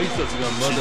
挨拶がまだ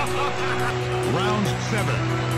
Round 7